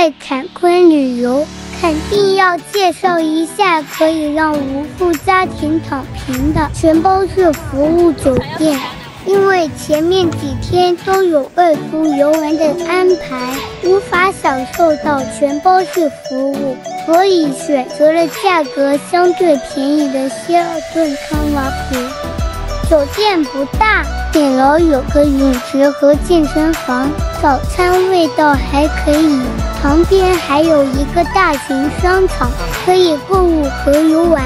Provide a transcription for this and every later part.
在坎昆旅游，肯定要介绍一下可以让无数家庭躺平的全包式服务酒店。因为前面几天都有外出游玩的安排，无法享受到全包式服务，所以选择了价格相对便宜的希尔顿康瓦普。酒店不大，顶楼有个泳池和健身房，早餐味道还可以。旁边还有一个大型商场，可以购物和游玩。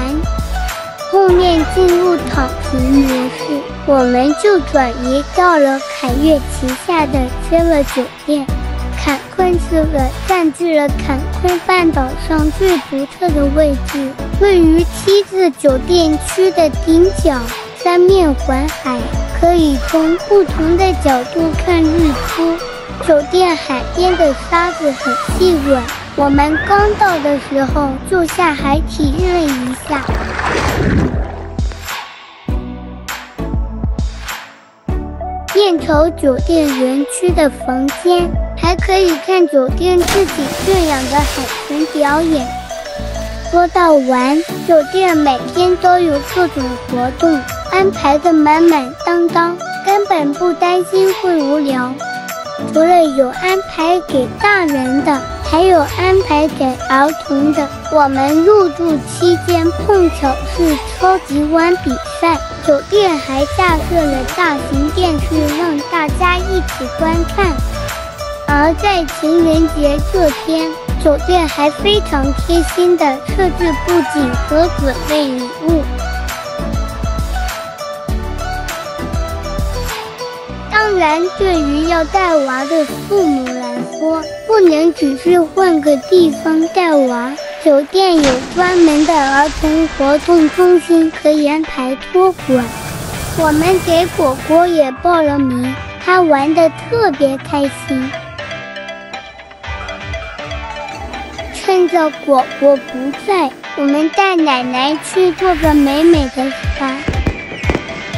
后面进入躺平模式，我们就转移到了凯悦旗下的 c e 酒店。坎昆 c e 占据了坎昆半岛上最独特的位置，位于七字酒店区的顶角。三面环海，可以从不同的角度看日出。酒店海边的沙子很细软，我们刚到的时候就下海体验了一下。燕巢酒店园区的房间，还可以看酒店自己驯养的海豚表演。说到玩，酒店每天都有各种活动。安排的满满当当，根本不担心会无聊。除了有安排给大人的，还有安排给儿童的。我们入住期间碰巧是超级碗比赛，酒店还架设了大型电视让大家一起观看。而在情人节这天，酒店还非常贴心的设置布景和准备礼物。当然，对于要带娃的父母来说，不能只是换个地方带娃。酒店有专门的儿童活动中心，可以安排托管。我们给果果也报了名，他玩的特别开心。趁着果果不在，我们带奶奶去做个美美的 SPA。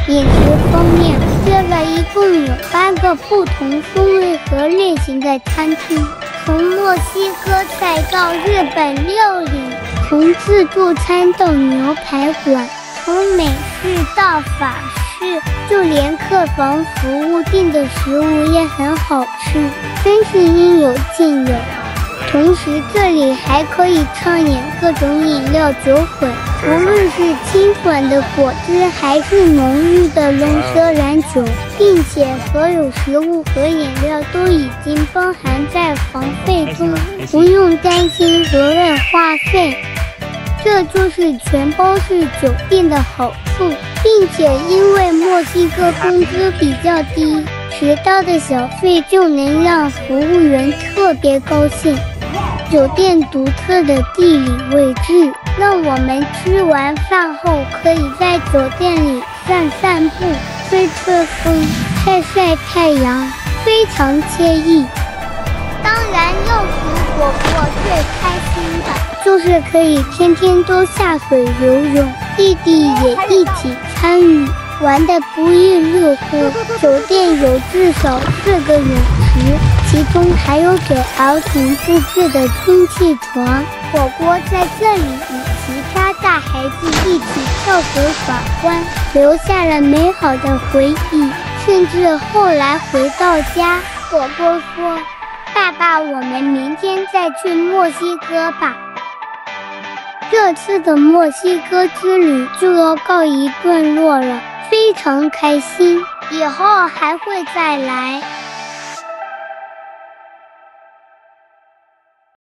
饮食方面。这个一共有八个不同风味和类型的餐厅，从墨西哥菜到日本料理，从自助餐到牛排馆，从美式到法式，就连客房服务订的食物也很好吃，真是应有尽有。同时，这里还可以畅饮各种饮料酒混，无论是清爽的果汁，还是浓郁的龙舌兰酒，并且所有食物和饮料都已经包含在房费中，不用担心额外花费。这就是全包式酒店的好处，并且因为墨西哥工资比较低，迟到的小费就能让服务员特别高兴。酒店独特的地理位置，让我们吃完饭后可以在酒店里散散步、吹吹风、晒晒太阳，非常惬意。当然，肉鼠果果最开心的就是可以天天都下水游泳，弟弟也一起参与，玩得不亦乐乎。酒店有至少四个泳池。其中还有给儿童布置的充气床，果果在这里与其他大孩子一起跳水耍欢，留下了美好的回忆。甚至后来回到家，果果说：“爸爸，我们明天再去墨西哥吧。”这次的墨西哥之旅就要告一段落了，非常开心，以后还会再来。